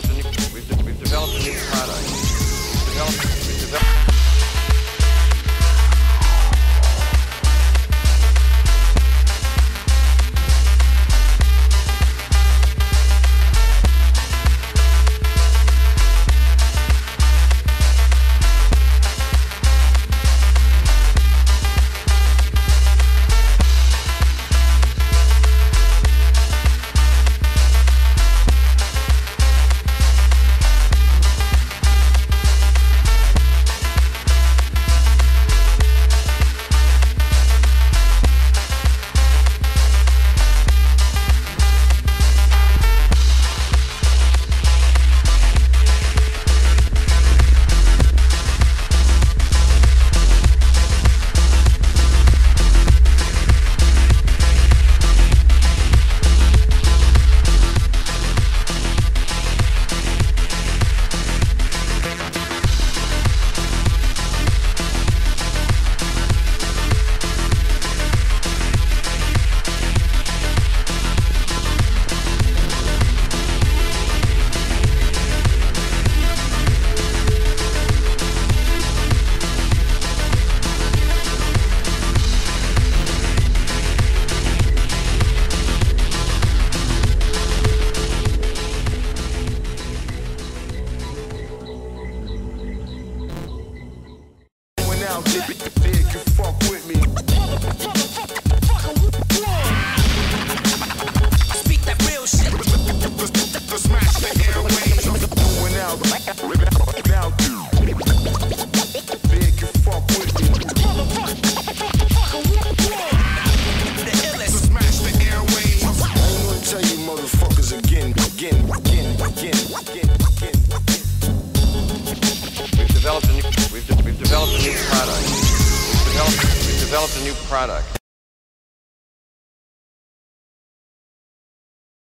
developed a new, we've, we've developed a new product. We've developed, we've developed I'm gonna tell you motherfuckers again, again, again, again, again, again. We've developed a new, we've, we've developed a new product. We've developed, we've developed a new product.